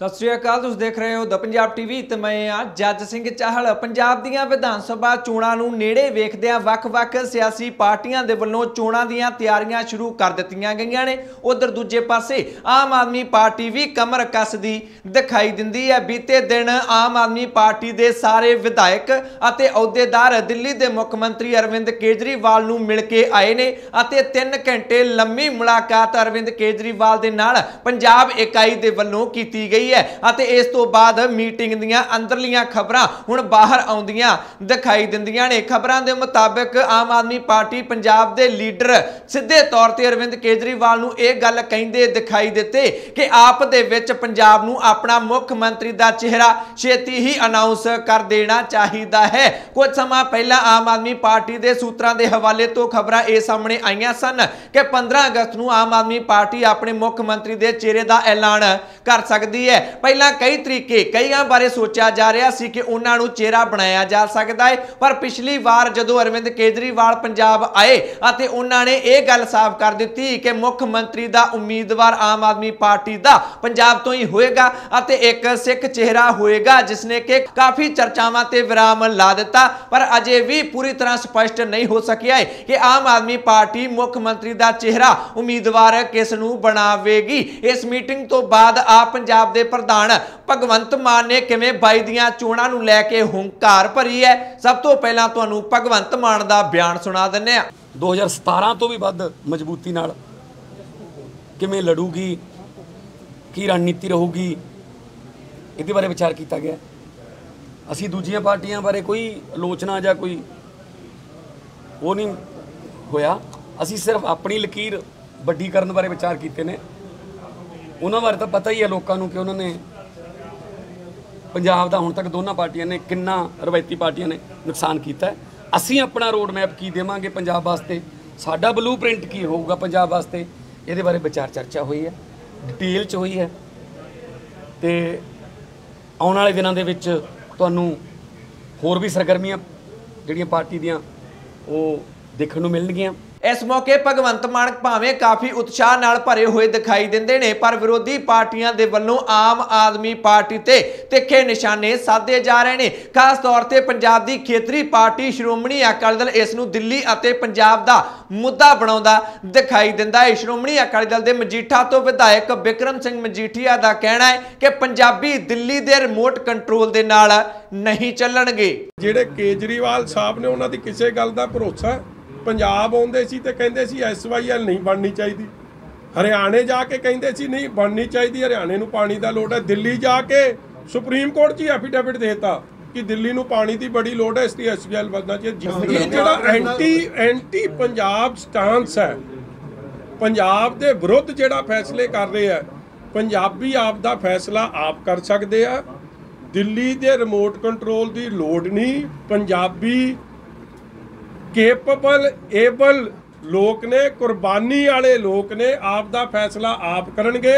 ਸਤਿ ਸ੍ਰੀ ਅਕਾਲ, ਤੁਸੀਂ ਦੇਖ ਰਹੇ ਹੋ ਦ ਪੰਜਾਬ ਟੀਵੀ ਤੇ ਮੈਂ ਆ ਜੱਜ ਸਿੰਘ ਚਾਹਲ। ਪੰਜਾਬ ਦੀਆਂ ਵਿਧਾਨ ਸਭਾ ਚੋਣਾਂ ਨੂੰ ਨੇੜੇ ਵੇਖਦਿਆਂ ਵੱਖ-ਵੱਖ ਸਿਆਸੀ ਪਾਰਟੀਆਂ ਦੇ ਵੱਲੋਂ ਚੋਣਾਂ ਦੀਆਂ ਤਿਆਰੀਆਂ ਸ਼ੁਰੂ ਕਰ ਦਿੱਤੀਆਂ ਗਈਆਂ ਨੇ। ਉਧਰ ਦੂਜੇ ਪਾਸੇ ਆਮ ਆਦਮੀ ਪਾਰਟੀ ਵੀ ਕਮਰ ਕੱਸਦੀ ਦਿਖਾਈ ਦਿੰਦੀ ਹੈ। ਬੀਤੇ ਦਿਨ ਆਮ ਆਦਮੀ ਪਾਰਟੀ ਦੇ ਸਾਰੇ ਵਿਧਾਇਕ ਅਤੇ ਅਹੁਦੇਦਾਰ ਦਿੱਲੀ ਦੇ ਮੁੱਖ ਮੰਤਰੀ ਅਰਵਿੰਦ ਕੇਜਰੀਵਾਲ ਨੂੰ ਮਿਲ ਕੇ ਆਏ ਨੇ ਅਤੇ 3 ਘੰਟੇ ਲੰਮੀ ਮੁਲਾਕਾਤ ਅਰਵਿੰਦ ਕੇਜਰੀਵਾਲ ਦੇ ਨਾਲ ਪੰਜਾਬ ਇਕਾਈ ਦੇ ਵੱਲੋਂ ਕੀਤੀ ਗਈ ਹੈ ਅਤੇ ਇਸ ਤੋਂ ਬਾਅਦ ਮੀਟਿੰਗ ਦੀਆਂ ਅੰਦਰਲੀਆਂ ਖਬਰਾਂ ਹੁਣ ਬਾਹਰ ਆਉਂਦੀਆਂ ਦਿਖਾਈ ਦਿੰਦੀਆਂ ਨੇ। ਖਬਰਾਂ ਦੇ ਮੁਤਾਬਕ ਆਮ ਆਦਮੀ ਪਾਰਟੀ ਪੰਜਾਬ ਦੇ ਲੀਡਰ ਸਿੱਧੇ ਤੌਰ ਤੇ ਅਰਵਿੰਦ ਕੇਜਰੀਵਾਲ ਨੂੰ ਇਹ ਗੱਲ ਕਹਿੰਦੇ ਦਿਖਾਈ ਦਿੱਤੇ ਕਿ ਆਪ ਦੇ ਵਿੱਚ ਪੰਜਾਬ ਨੂੰ ਆਪਣਾ ਮੁੱਖ ਮੰਤਰੀ ਦਾ ਚਿਹਰਾ ਛੇਤੀ ਹੀ ਅਨਾਉਂਸ ਕਰ ਦੇਣਾ ਚਾਹੀਦਾ ਹੈ। ਕੁਝ ਸਮਾਂ ਪਹਿਲਾਂ ਆਮ ਆਦਮੀ ਪਾਰਟੀ ਦੇ ਸੂਤਰਾਂ ਦੇ ਹਵਾਲੇ ਤੋਂ ਖਬਰਾਂ ਇਹ ਸਾਹਮਣੇ ਆਈਆਂ ਸਨ ਕਿ 15 ਅਗਸਤ ਨੂੰ ਆਮ ਆਦਮੀ ਪਾਰਟੀ ਆਪਣੇ ਮੁੱਖ ਮੰਤਰੀ ਦੇ ਚਿਹਰੇ ਦਾ ਐਲਾਨ ਕਰ ਸਕਦੀ ਹੈ। ਪਹਿਲਾਂ ਕਈ ਤਰੀਕੇ, ਕਈਆਂ ਬਾਰੇ ਸੋਚਿਆ ਜਾ ਰਿਹਾ ਸੀ ਕਿ ਉਹਨਾਂ ਨੂੰ ਚਿਹਰਾ ਬਣਾਇਆ ਜਾ ਸਕਦਾ ਹੈ। ਪਰ ਪਿਛਲੀ ਵਾਰ ਜਦੋਂ ਅਰਵਿੰਦ ਕੇਜਰੀਵਾਲ ਪੰਜਾਬ ਆਏ ਅਤੇ ਉਹਨਾਂ ਨੇ ਇਹ ਗੱਲ ਸਾਫ਼ ਕਰ ਦਿੱਤੀ ਕਿ ਮੁੱਖ ਮੰਤਰੀ ਦਾ ਉਮੀਦਵਾਰ ਆਮ ਆਦਮੀ ਪਾਰਟੀ ਦਾ ਪੰਜਾਬ ਤੋਂ ਹੀ ਹੋਏਗਾ ਅਤੇ ਇੱਕ ਸਿੱਖ ਚਿਹਰਾ ਹੋਏਗਾ ਜਿਸ ਨੇ ਕਿ ਕਾਫੀ ਚਰਚਾਵਾਂ ਤੇ ਵਿਰਾਮ ਲਾ ਦਿੱਤਾ। ਪਰ ਅਜੇ ਵੀ ਪੂਰੀ ਤਰ੍ਹਾਂ ਸਪਸ਼ਟ ਨਹੀਂ ਹੋ ਸਕਿਆ ਹੈ ਕਿ ਆਮ ਆਦਮੀ ਪਾਰਟੀ ਮੁੱਖ ਮੰਤਰੀ ਦਾ ਚਿਹਰਾ ਉਮੀਦਵਾਰ ਕਿਸ ਨੂੰ ਬਣਾਵੇਗੀ। ਇਸ ਮੀਟਿੰਗ ਤੋਂ ਬਾਅਦ ਆ ਪੰਜਾਬ ਦੇ ਪ੍ਰਧਾਨ, ਭਗਵੰਤ ਮਾਨ ਨੇ ਕਿਵੇਂ ਬਾਈ ਦੀਆਂ ਚੋਣਾਂ ਨੂੰ ਲੈ ਕੇ ਹੰਕਾਰ ਭਰੀ ਹੈ? ਸਭ ਤੋਂ ਪਹਿਲਾਂ ਤੁਹਾਨੂੰ ਭਗਵੰਤ ਮਾਨ ਦਾ ਬਿਆਨ ਸੁਣਾ ਦਿੰਨੇ ਆ 2017 ਤੋਂ ਵੀ ਵੱਧ ਮਜ਼ਬੂਤੀ ਨਾਲ ਕਿਵੇਂ ਲੜੂਗੀ, ਕੀ ਰਣਨੀਤੀ ਰਹੂਗੀ, ਇਹਦੇ ਬਾਰੇ ਵਿਚਾਰ ਕੀਤਾ ਗਿਆ। ਅਸੀਂ ਦੂਜੀਆਂ ਪਾਰਟੀਆਂ ਬਾਰੇ ਕੋਈ ਆਲੋਚਨਾ ਜਾਂ ਕੋਈ ਉਹ ਨਹੀਂ ਹੋਇਆ। ਅਸੀਂ ਸਿਰਫ ਆਪਣੀ ਲਕੀਰ ਵੱਡੀ ਕਰਨ ਬਾਰੇ ਵਿਚਾਰ ਕੀਤੇ ਨੇ। ਉਹਨਾਂ ਬਾਰੇ ਤਾਂ ਪਤਾ ਹੀ ਹੈ ਲੋਕਾਂ ਨੂੰ ਕਿ ਉਹਨਾਂ ਨੇ ਪੰਜਾਬ ਦਾ ਹੁਣ ਤੱਕ ਦੋਨਾਂ ਪਾਰਟੀਆਂ ਨੇ ਕਿੰਨਾ ਰਵਾਇਤੀ ਪਾਰਟੀਆਂ ਨੇ ਨੁਕਸਾਨ ਕੀਤਾ ਅਸੀਂ ਆਪਣਾ ਰੋਡ ਮੈਪ ਕੀ ਦੇਵਾਂਗੇ ਪੰਜਾਬ ਵਾਸਤੇ? ਸਾਡਾ ਬਲੂਪ੍ਰਿੰਟ ਕੀ ਹੋਊਗਾ ਪੰਜਾਬ ਵਾਸਤੇ? ਇਹਦੇ ਬਾਰੇ ਵਿਚਾਰ ਚਰਚਾ ਹੋਈ ਹੈ ਡਿਟੇਲ ਚ ਹੋਈ ਹੈ। ਤੇ ਆਉਣ ਵਾਲੇ ਦਿਨਾਂ ਦੇ ਵਿੱਚ ਤੁਹਾਨੂੰ ਹੋਰ ਵੀ ਸਰਗਰਮੀਆਂ ਜਿਹੜੀਆਂ ਪਾਰਟੀ ਦੀਆਂ ਉਹ ਦੇਖਣ ਨੂੰ ਮਿਲਣਗੀਆਂ। ਇਸ ਮੌਕੇ ਭਗਵੰਤ ਮਾਨ ਭਾਵੇਂ ਕਾਫੀ ਉਤਸ਼ਾਹ ਨਾਲ ਭਰੇ ਹੋਏ ਦਿਖਾਈ ਦਿੰਦੇ ਨੇ, ਪਰ ਵਿਰੋਧੀ ਪਾਰਟੀਆਂ ਦੇ ਵੱਲੋਂ ਆਮ ਆਦਮੀ ਪਾਰਟੀ ਤੇ ਤਿੱਖੇ ਨਿਸ਼ਾਨੇ ਸਾਧੇ ਜਾ ਰਹੇ ਨੇ। ਖਾਸ ਤੌਰ ਤੇ ਪੰਜਾਬ ਦੀ ਖੇਤਰੀ ਪਾਰਟੀ ਸ਼੍ਰੋਮਣੀ ਅਕਾਲੀ ਦਲ ਇਸ ਨੂੰ ਦਿੱਲੀ ਅਤੇ ਪੰਜਾਬ ਦਾ ਮੁੱਦਾ ਬਣਾਉਂਦਾ ਦਿਖਾਈ ਦਿੰਦਾ ਹੈ। ਸ਼੍ਰੋਮਣੀ ਅਕਾਲੀ ਦਲ ਦੇ ਮਜੀਠਾ ਤੋਂ ਵਿਧਾਇਕ ਬਿਕਰਮ ਸਿੰਘ ਮਜੀਠੀਆ ਦਾ ਕਹਿਣਾ ਹੈ ਕਿ ਪੰਜਾਬੀ ਦਿੱਲੀ ਦੇ ਰਿਮੋਟ ਕੰਟਰੋਲ ਦੇ ਨਾਲ ਨਹੀਂ ਚੱਲਣਗੇ। ਜਿਹੜੇ ਕੇਜਰੀਵਾਲ ਸਾਹਿਬ ਨੇ ਉਹਨਾਂ ਦੀ ਕਿਸੇ ਗੱਲ ਦਾ ਭਰੋਸਾ ਪੰਜਾਬ ਆਉਂਦੇ ਸੀ ਤੇ ਕਹਿੰਦੇ ਸੀ ਐਸਵਾਈਐਲ ਨਹੀਂ ਬਣਨੀ ਚਾਹੀਦੀ। ਹਰਿਆਣੇ ਜਾ ਕੇ ਕਹਿੰਦੇ ਸੀ ਨਹੀਂ ਬਣਨੀ ਚਾਹੀਦੀ ਹਰਿਆਣੇ ਨੂੰ ਪਾਣੀ ਦਾ ਲੋੜ ਹੈ। ਦਿੱਲੀ ਜਾ ਕੇ ਸੁਪਰੀਮ ਕੋਰਟ 'ਚ ਐਫੀਡੇਵਿਟ ਦੇਤਾ ਕਿ ਦਿੱਲੀ ਨੂੰ ਪਾਣੀ ਦੀ ਬੜੀ ਲੋੜ ਹੈ ਇਸ ਲਈ ਐਸਵਾਈਐਲ ਬਣਨਾ ਚਾਹੀਦਾ। ਜਿਹੜਾ ਐਂਟੀ ਐਂਟੀ ਪੰਜਾਬ ਸਟਾਂਸ ਹੈ ਪੰਜਾਬ ਦੇ ਵਿਰੁੱਧ ਜਿਹੜਾ ਫੈਸਲੇ ਕਰ ਰਹੇ ਆ ਪੰਜਾਬੀ ਆਪ ਦਾ ਫੈਸਲਾ ਆਪ ਕਰ ਸਕਦੇ ਆ। ਦਿੱਲੀ ਦੇ ਰਿਮੋਟ ਕੰਟਰੋਲ ਦੀ ਲੋੜ ਨਹੀਂ ਪੰਜਾਬੀ ਕੇਪੇਬਲ ਏਬਲ ਲੋਕ ਨੇ ਕੁਰਬਾਨੀ ਵਾਲੇ ਲੋਕ ਨੇ ਆਪ ਦਾ ਫੈਸਲਾ ਆਪ ਕਰਨਗੇ।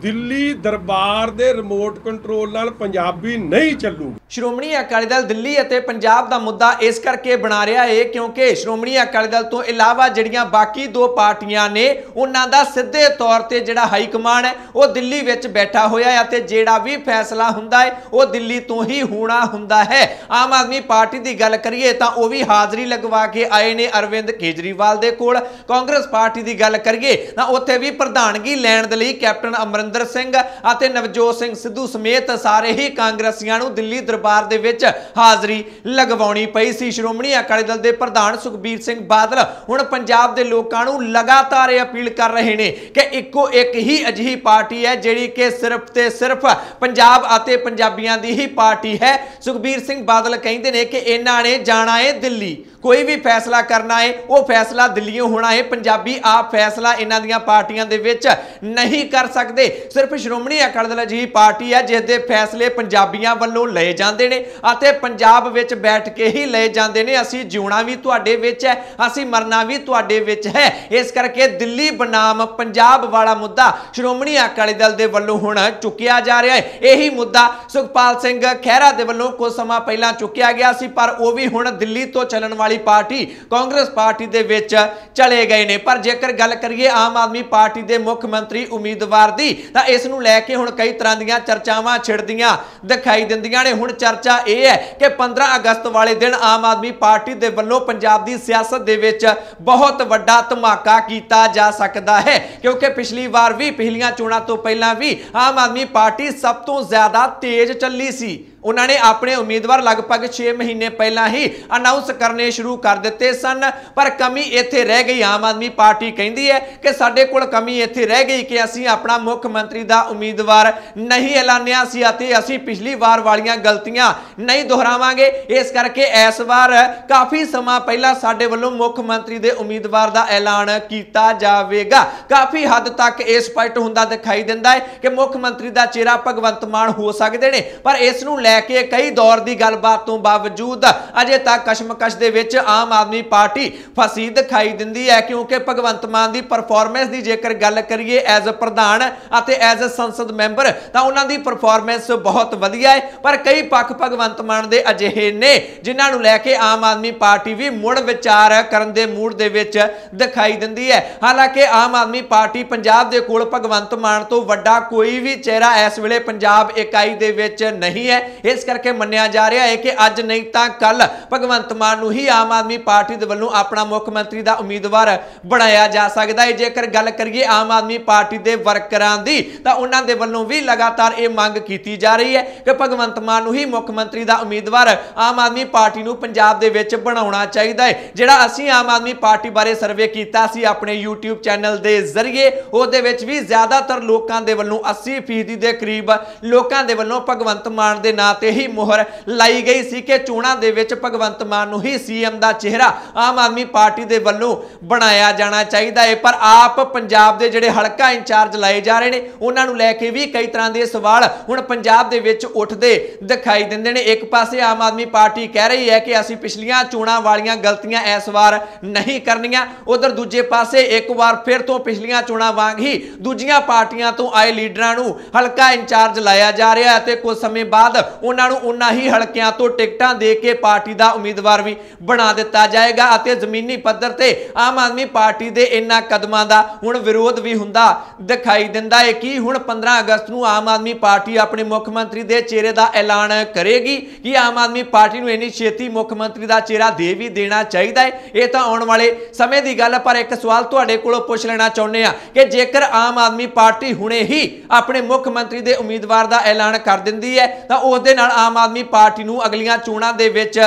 ਦਿੱਲੀ ਦਰਬਾਰ ਦੇ ਰਿਮੋਟ ਕੰਟਰੋਲ ਨਾਲ ਪੰਜਾਬੀ ਨਹੀਂ ਚੱਲੂਗੀ। ਸ਼੍ਰੋਮਣੀ ਅਕਾਲੀ ਦਲ ਦਿੱਲੀ ਅਤੇ ਪੰਜਾਬ ਦਾ ਮੁੱਦਾ ਇਸ ਕਰਕੇ ਬਣਾ ਰਿਹਾ ਹੈ ਕਿਉਂਕਿ ਸ਼੍ਰੋਮਣੀ ਅਕਾਲੀ ਦਲ ਤੋਂ ਇਲਾਵਾ ਜਿਹੜੀਆਂ ਬਾਕੀ ਦੋ ਪਾਰਟੀਆਂ ਨੇ, ਉਹਨਾਂ ਦਾ ਸਿੱਧੇ ਤੌਰ ਤੇ ਜਿਹੜਾ ਹਾਈ ਕਮਾਂਡ ਹੈ, ਉਹ ਦਿੱਲੀ ਵਿੱਚ ਬੈਠਾ ਹੋਇਆ ਹੈ ਅਤੇ ਜਿਹੜਾ ਵੀ ਫੈਸਲਾ ਹੁੰਦਾ ਹੈ ਉਹ ਦਿੱਲੀ ਤੋਂ ਹੀ ਹੋਣਾ ਹੁੰਦਾ ਹੈ। ਆਮ ਆਦਮੀ ਪਾਰਟੀ ਦੀ ਗੱਲ ਕਰੀਏ ਤਾਂ ਉਹ ਵੀ ਹਾਜ਼ਰੀ ਲਗਵਾ ਕੇ ਆਏ ਨੇ ਅਰਵਿੰਦ ਕੇਜਰੀਵਾਲ ਦੇ ਕੋਲ। ਕਾਂਗਰਸ ਪਾਰਟੀ ਦੀ ਗੱਲ ਕਰੀਏ ਤਾਂ ਉੱਥੇ ਵੀ ਪ੍ਰਧਾਨਗੀ ਲੈਣ ਦੇ ਲਈ ਕੈਪਟਨ ਅਮਰਿੰਦਰ ਸਿੰਘ ਅਤੇ ਨਵਜੋਤ ਸਿੰਘ ਸਿੱਧੂ ਸਮੇਤ ਸਾਰੇ ਹੀ ਕਾਂਗਰਸੀਆਂ ਨੂੰ ਦਿੱਲੀ ਦਰਬਾਰ ਦੇ ਵਿੱਚ ਹਾਜ਼ਰੀ ਲਗਵਾਉਣੀ ਪਈ ਸੀ। ਸ਼੍ਰੋਮਣੀ ਅਕਾਲੀ ਦਲ ਦੇ ਪ੍ਰਧਾਨ ਸੁਖਬੀਰ ਸਿੰਘ ਬਾਦਲ ਹੁਣ ਪੰਜਾਬ ਦੇ ਲੋਕਾਂ ਨੂੰ ਲਗਾਤਾਰ ਇਹ ਅਪੀਲ ਕਰ ਰਹੇ ਨੇ ਕਿ ਇੱਕੋ ਇੱਕ ਹੀ ਅਜਿਹੀ ਪਾਰਟੀ ਹੈ ਜਿਹੜੀ ਕਿ ਸਿਰਫ ਤੇ ਸਿਰਫ ਪੰਜਾਬ ਅਤੇ ਪੰਜਾਬੀਆਂ ਦੀ ਹੀ ਪਾਰਟੀ ਹੈ। ਸੁਖਬੀਰ ਸਿੰਘ ਬਾਦਲ ਕਹਿੰਦੇ ਨੇ ਕਿ ਇਹਨਾਂ ਨੇ ਜਾਣਾ ਹੈ ਦਿੱਲੀ। ਕੋਈ ਵੀ ਫੈਸਲਾ ਕਰਨਾ ਹੈ ਉਹ ਫੈਸਲਾ ਦਿੱਲੀੋਂ ਹੋਣਾ ਹੈ ਪੰਜਾਬੀ ਆਪ ਫੈਸਲਾ ਇਹਨਾਂ ਦੀਆਂ ਪਾਰਟੀਆਂ ਦੇ ਵਿੱਚ ਨਹੀਂ ਕਰ ਸਕਦੇ। ਸਿਰਫ ਸ਼੍ਰੋਮਣੀ ਅਕਾਲੀ ਦਲ ਅਜਿਹੀ ਪਾਰਟੀ ਹੈ ਜਿਸ ਦੇ ਫੈਸਲੇ ਪੰਜਾਬੀਆਂ ਵੱਲੋਂ ਲਏ ਜਾਂਦੇ ਨੇ ਅਤੇ ਪੰਜਾਬ ਵਿੱਚ ਬੈਠ ਕੇ ਹੀ ਲਏ ਜਾਂਦੇ ਨੇ। ਅਸੀਂ ਜਿਉਣਾ ਵੀ ਤੁਹਾਡੇ ਵਿੱਚ ਹੈ, ਅਸੀਂ ਮਰਨਾ ਵੀ ਤੁਹਾਡੇ ਵਿੱਚ ਹੈ। ਇਸ ਕਰਕੇ ਦਿੱਲੀ ਬਨਾਮ ਪੰਜਾਬ ਵਾਲਾ ਮੁੱਦਾ ਸ਼੍ਰੋਮਣੀ ਅਕਾਲੀ ਦਲ ਦੇ ਵੱਲੋਂ ਹੁਣ ਚੁੱਕਿਆ ਜਾ ਰਿਹਾ ਹੈ ਇਹੀ ਮੁੱਦਾ ਸੁਖਪਾਲ ਸਿੰਘ ਖਹਿਰਾ ਦੇ ਵੱਲੋਂ ਕੁਝ ਸਮਾਂ ਪਹਿਲਾਂ ਚੁੱਕਿਆ ਗਿਆ ਸੀ, ਪਰ ਉਹ ਵੀ ਹੁਣ ਦਿੱਲੀ ਤੋਂ ਚੱਲਣ ਵਾਲੀ ਵਾਲੀ ਪਾਰਟੀ ਕਾਂਗਰਸ ਪਾਰਟੀ ਦੇ ਵਿੱਚ ਚਲੇ ਗਏ ਨੇ। ਪਰ ਜੇਕਰ ਗੱਲ ਕਰੀਏ ਆਮ ਆਦਮੀ ਪਾਰਟੀ ਦੇ ਮੁੱਖ ਮੰਤਰੀ ਉਮੀਦਵਾਰ ਦੀ, ਤਾਂ ਇਸ ਨੂੰ ਲੈ ਕੇ ਹੁਣ ਕਈ ਤਰ੍ਹਾਂ ਦੀਆਂ ਚਰਚਾਵਾਂ ਛਿੜਦੀਆਂ ਦਿਖਾਈ ਦਿੰਦੀਆਂ ਨੇ। ਹੁਣ ਚਰਚਾ ਇਹ ਹੈ ਕਿ 15 ਅਗਸਤ ਵਾਲੇ ਦਿਨ ਆਮ ਆਦਮੀ ਪਾਰਟੀ ਦੇ ਵੱਲੋਂ ਪੰਜਾਬ ਦੀ ਸਿਆਸਤ ਦੇ ਵਿੱਚ ਬਹੁਤ ਵੱਡਾ ਧਮਾਕਾ ਕੀਤਾ ਜਾ ਸਕਦਾ ਹੈ। ਕਿਉਂਕਿ ਪਿਛਲੀ ਵਾਰ ਵੀ, ਪਿਛਲੀਆਂ ਚੋਣਾਂ ਤੋਂ ਪਹਿਲਾਂ ਵੀ ਆਮ ਆਦਮੀ ਪਾਰਟੀ ਸਭ ਤੋਂ ਜ਼ਿਆਦਾ ਤੇਜ਼ ਚੱਲੀ ਸੀ। ਉਹਨਾਂ ਨੇ ਆਪਣੇ ਉਮੀਦਵਾਰ ਲਗਭਗ 6 ਮਹੀਨੇ ਪਹਿਲਾਂ ਹੀ ਅਨਾਉਂਸ ਕਰਨੇ ਸ਼ੁਰੂ ਕਰ ਦਿੱਤੇ ਸਨ। ਪਰ ਕਮੀ ਇੱਥੇ ਰਹਿ ਗਈ। ਆਮ ਆਦਮੀ ਪਾਰਟੀ ਕਹਿੰਦੀ ਹੈ ਕਿ ਸਾਡੇ ਕੋਲ ਕਮੀ ਇੱਥੇ ਰਹਿ ਗਈ ਕਿ ਅਸੀਂ ਆਪਣਾ ਮੁੱਖ ਮੰਤਰੀ ਦਾ ਉਮੀਦਵਾਰ ਨਹੀਂ ਐਲਾਨਿਆ ਸੀ ਅਤੇ ਅਸੀਂ ਪਿਛਲੀ ਵਾਰ ਵਾਲੀਆਂ ਗਲਤੀਆਂ ਨਹੀਂ ਦੁਹਰਾਵਾਂਗੇ। ਇਸ ਕਰਕੇ ਇਸ ਵਾਰ ਕਾਫੀ ਸਮਾਂ ਪਹਿਲਾਂ ਸਾਡੇ ਵੱਲੋਂ ਮੁੱਖ ਮੰਤਰੀ ਦੇ ਉਮੀਦਵਾਰ ਦਾ ਐਲਾਨ ਕੀਤਾ ਜਾਵੇਗਾ। ਕਾਫੀ ਹੱਦ ਤੱਕ ਇਹ ਸਪਸ਼ਟ ਹੁੰਦਾ ਦਿਖਾਈ ਦਿੰਦਾ ਹੈ ਕਿ ਮੁੱਖ ਮੰਤਰੀ ਦਾ ਚਿਹਰਾ ਭਗਵੰਤ ਮਾਨ ਹੋ ਸਕਦੇ ਨੇ, ਪਰ ਇਸ ਨੂੰ ਲੈ ਕੇ ਕਈ ਦੌਰ ਦੀ ਗੱਲਬਾਤ ਤੋਂ ਬਾਵਜੂਦ ਅਜੇ ਤੱਕ ਕਸ਼ਮਕਸ਼ ਦੇ ਵਿੱਚ ਆਮ ਆਦਮੀ ਪਾਰਟੀ ਫਸੀ ਦਿਖਾਈ ਦਿੰਦੀ ਹੈ, ਕਿਉਂਕਿ ਭਗਵੰਤ ਮਾਨ ਦੀ ਪਰਫਾਰਮੈਂਸ ਦੀ ਜੇਕਰ ਗੱਲ ਕਰੀਏ ਐਜ਼ ਅ ਪ੍ਰਧਾਨ ਅਤੇ ਐਜ਼ ਅ ਸੰਸਦ ਮੈਂਬਰ, ਤਾਂ ਉਹਨਾਂ ਦੀ ਪਰਫਾਰਮੈਂਸ ਬਹੁਤ ਵਧੀਆ ਹੈ। ਪਰ ਕਈ ਪੱਖ ਭਗਵੰਤ ਮਾਨ ਦੇ ਅਜਿਹੇ ਨੇ, ਜਿਨ੍ਹਾਂ ਨੂੰ ਲੈ ਕੇ ਆਮ ਆਦਮੀ ਪਾਰਟੀ ਵੀ ਮੁੜ ਵਿਚਾਰ ਕਰਨ ਦੇ ਮੂਡ ਦੇ ਵਿੱਚ ਦਿਖਾਈ ਦਿੰਦੀ ਹੈ। ਹਾਲਾਂਕਿ ਆਮ ਆਦਮੀ ਪਾਰਟੀ ਪੰਜਾਬ ਦੇ ਕੋਲ ਭਗਵੰਤ ਮਾਨ ਤੋਂ ਵੱਡਾ ਕੋਈ ਵੀ ਚਿਹਰਾ ਇਸ ਵੇਲੇ ਪੰਜਾਬ ਇਕਾਈ ਦੇ ਵਿੱਚ ਨਹੀਂ ਹੈ। ਇਸ ਕਰਕੇ ਮੰਨਿਆ ਜਾ ਰਿਹਾ ਹੈ ਕਿ ਅੱਜ ਨਹੀਂ ਤਾਂ ਕੱਲ ਭਗਵੰਤ ਮਾਨ ਨੂੰ ਹੀ ਆਮ ਆਦਮੀ ਪਾਰਟੀ ਦੇ ਵੱਲੋਂ ਆਪਣਾ ਮੁੱਖ ਮੰਤਰੀ ਦਾ ਉਮੀਦਵਾਰ ਬਣਾਇਆ ਜਾ ਸਕਦਾ ਹੈ। ਜੇਕਰ ਗੱਲ ਕਰੀਏ ਆਮ ਆਦਮੀ ਪਾਰਟੀ ਦੇ ਵਰਕਰਾਂ ਦੀ, ਤਾਂ ਉਹਨਾਂ ਦੇ ਵੱਲੋਂ ਵੀ ਲਗਾਤਾਰ ਇਹ ਮੰਗ ਕੀਤੀ ਜਾ ਰਹੀ ਹੈ ਕਿ ਭਗਵੰਤ ਮਾਨ ਨੂੰ ਹੀ ਮੁੱਖ ਮੰਤਰੀ ਦਾ ਉਮੀਦਵਾਰ ਆਮ ਆਦਮੀ ਪਾਰਟੀ ਨੂੰ ਪੰਜਾਬ ਦੇ ਵਿੱਚ ਬਣਾਉਣਾ ਚਾਹੀਦਾ ਹੈ। ਜਿਹੜਾ ਅਸੀਂ ਆਮ ਆਦਮੀ ਪਾਰਟੀ ਬਾਰੇ ਸਰਵੇ ਕੀਤਾ ਸੀ ਆਪਣੇ YouTube ਚੈਨਲ ਦੇ ਜ਼ਰੀਏ, ਉਹਦੇ ਵਿੱਚ ਵੀ ਜ਼ਿਆਦਾਤਰ ਲੋਕਾਂ ਦੇ ਵੱਲੋਂ 80% ਦੇ ਕਰੀਬ ਲੋਕਾਂ ਦੇ ਵੱਲੋਂ ਭਗਵੰਤ ਮਾਨ ਦੇ ਨਾਲ ਨਾਂ ਤੇ ਹੀ ਮੋਹਰ ਲਾਈ ਗਈ ਸੀ ਕਿ ਚੋਣਾਂ ਦੇ ਵਿੱਚ ਭਗਵੰਤ ਮਾਨ ਨੂੰ ਹੀ ਸੀਐਮ ਦਾ ਚਿਹਰਾ ਆਮ ਆਦਮੀ ਪਾਰਟੀ ਦੇ ਵੱਲੋਂ ਬਣਾਇਆ ਜਾਣਾ ਚਾਹੀਦਾ ਹੈ। ਪਰ ਆਪ ਪੰਜਾਬ ਦੇ ਜਿਹੜੇ ਹਲਕਾ ਇੰਚਾਰਜ ਲਾਏ ਜਾ ਰਹੇ ਨੇ, ਉਹਨਾਂ ਨੂੰ ਲੈ ਕੇ ਵੀ ਕਈ ਤਰ੍ਹਾਂ ਦੇ ਸਵਾਲ ਹੁਣ ਪੰਜਾਬ ਦੇ ਵਿੱਚ ਉੱਠਦੇ ਦਿਖਾਈ ਦਿੰਦੇ ਨੇ। ਇੱਕ ਪਾਸੇ ਆਮ ਆਦਮੀ ਪਾਰਟੀ ਕਹਿ ਰਹੀ ਹੈ ਕਿ ਅਸੀਂ ਪਿਛਲੀਆਂ ਚੋਣਾਂ ਵਾਲੀਆਂ ਗਲਤੀਆਂ ਇਸ ਵਾਰ ਨਹੀਂ ਕਰਨੀਆਂ। ਉਧਰ ਦੂਜੇ ਪਾਸੇ ਇੱਕ ਵਾਰ ਫਿਰ ਤੋਂ ਪਿਛਲੀਆਂ ਚੋਣਾਂ ਵਾਂਗ ਹੀ ਦੂਜੀਆਂ ਪਾਰਟੀਆਂ ਤੋਂ ਆਏ ਲੀਡਰਾਂ ਨੂੰ ਹਲਕਾ ਇੰਚਾਰਜ ਲਾਇਆ ਜਾ ਰਿਹਾ ਹੈ ਤੇ ਕੁਝ ਸਮੇਂ ਬਾਅਦ ਉਹਨਾਂ ਨੂੰ ਉਨਾ ਹੀ ਹਲਕਿਆਂ ਤੋਂ ਟਿਕਟਾਂ ਦੇ ਕੇ ਪਾਰਟੀ ਦਾ ਉਮੀਦਵਾਰ ਵੀ ਬਣਾ ਦਿੱਤਾ ਜਾਏਗਾ ਅਤੇ ਜ਼ਮੀਨੀ ਪੱਧਰ ਤੇ ਆਮ ਆਦਮੀ ਪਾਰਟੀ ਦੇ ਇਨ੍ਹਾਂ ਕਦਮਾਂ ਦਾ ਹੁਣ ਵਿਰੋਧ ਵੀ ਹੁੰਦਾ ਦਿਖਾਈ ਦਿੰਦਾ ਹੈ ਕਿ ਹੁਣ 15 ਅਗਸਤ ਨੂੰ ਆਮ ਆਦਮੀ ਪਾਰਟੀ ਆਪਣੇ ਮੁੱਖ ਮੰਤਰੀ ਦੇ ਚਿਹਰੇ ਦਾ ਐਲਾਨ ਕਰੇਗੀ ਕਿ ਆਮ ਆਦਮੀ ਪਾਰਟੀ ਨੂੰ ਇੰਨੀ ਛੇਤੀ ਮੁੱਖ ਮੰਤਰੀ ਦਾ ਚਿਹਰਾ ਦੇ ਵੀ ਦੇਣਾ ਚਾਹੀਦਾ ਹੈ। ਇਹ ਤਾਂ ਆਉਣ ਵਾਲੇ ਸਮੇਂ ਦੀ ਗੱਲ ਪਰ ਇੱਕ ਸਵਾਲ ਤੁਹਾਡੇ ਕੋਲੋਂ ਪੁੱਛ ਲੈਣਾ ਚਾਹੁੰਦੇ ਆ ਕਿ ਜੇਕਰ ਆਮ ਆਦਮੀ ਪਾਰਟੀ ਹੁਣੇ ਹੀ ਆਪਣੇ ਮੁੱਖ ਮੰਤਰੀ ਦੇ ਉਮੀਦਵਾਰ ਦਾ ਐਲਾਨ ਕਰ ਦਿੰਦੀ ਹੈ, ਤਾਂ ਉਸ ਦੇ ਨਾਲ ਆਮ ਆਦਮੀ ਪਾਰਟੀ ਨੂੰ ਅਗਲੀਆਂ ਚੋਣਾਂ ਦੇ ਵਿੱਚ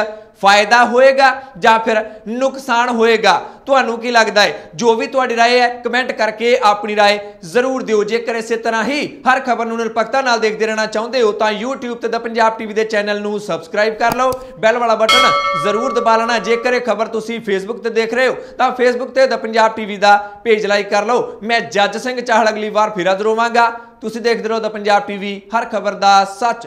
ਫਾਇਦਾ ਹੋਏਗਾ ਜਾਂ ਫਿਰ ਨੁਕਸਾਨ ਹੋਏਗਾ ਤੁਹਾਨੂੰ ਕੀ ਲੱਗਦਾ ਹੈ ਜੋ ਵੀ ਤੁਹਾਡੀ رائے ਹੈ ਕਮੈਂਟ ਕਰਕੇ ਆਪਣੀ رائے ਜ਼ਰੂਰ ਦਿਓ ਜੇਕਰ ਇਸੇ ਤਰ੍ਹਾਂ ਹੀ ਹਰ ਖਬਰ ਨੂੰ ਨਿਰਪੱਖਤਾ ਨਾਲ ਦੇਖਦੇ ਰਹਿਣਾ ਚਾਹੁੰਦੇ ਹੋ ਤਾਂ YouTube ਤੇ ਦਾ ਪੰਜਾਬ ਟੀਵੀ ਦੇ ਚੈਨਲ ਨੂੰ ਸਬਸਕ੍ਰਾਈਬ ਕਰ ਲਓ ਬੈਲ ਵਾਲਾ ਬਟਨ ਜ਼ਰੂਰ ਦਬਾ ਲੈਣਾ ਜੇਕਰ ਇਹ ਖਬਰ ਤੁਸੀਂ Facebook ਤੇ ਦੇਖ ਰਹੇ ਹੋ ਤਾਂ Facebook ਤੇ ਦਾ ਪੰਜਾਬ ਟੀਵੀ ਦਾ ਪੇਜ ਲਾਈਕ ਕਰ ਲਓ ਮੈਂ ਜੱਜ ਸਿੰਘ ਚਾਹਲ ਅਗਲੀ ਵਾਰ ਫਿਰ ਹਾਜ਼ਰ ਹੋਵਾਂਗਾ ਤੁਸੀਂ ਦੇਖਦੇ ਰਹੋ ਦਾ ਪੰਜਾਬ ਟੀਵੀ ਹਰ ਖਬਰ ਦਾ ਸੱਚ